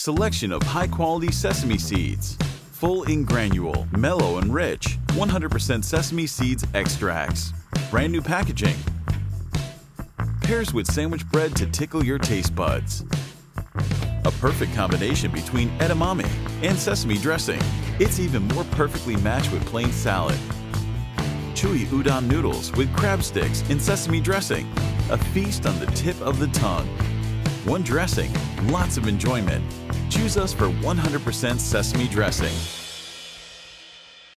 Selection of high-quality sesame seeds. Full in granule, mellow and rich. 100% sesame seeds extracts. Brand new packaging. Pairs with sandwich bread to tickle your taste buds. A perfect combination between edamame and sesame dressing. It's even more perfectly matched with plain salad. Chewy udon noodles with crab sticks and sesame dressing. A feast on the tip of the tongue. One dressing, lots of enjoyment. Choose us for 100% sesame dressing.